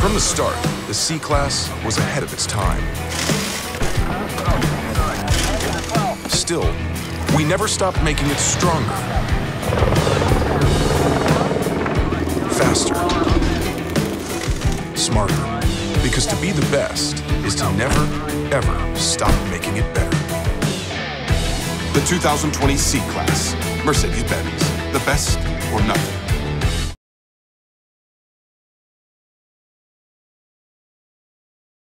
From the start, the C-Class was ahead of its time. Still, we never stopped making it stronger, faster, smarter. Because to be the best is to never, ever stop making it better. The 2020 C-Class. Mercedes-Benz. The best or nothing.